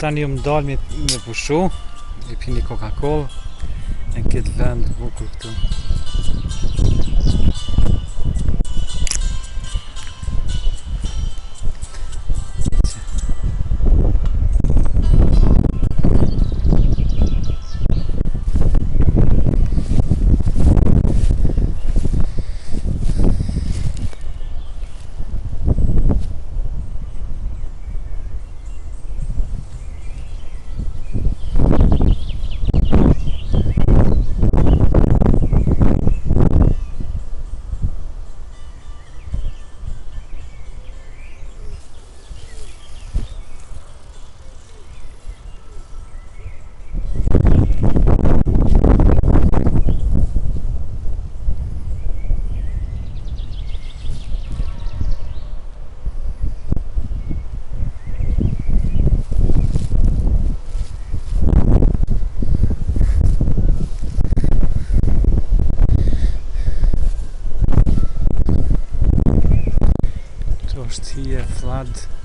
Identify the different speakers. Speaker 1: tani ju më dalë me, me pushu
Speaker 2: i pini Coca-Cola në këtë vend bukur këtu
Speaker 3: See a flood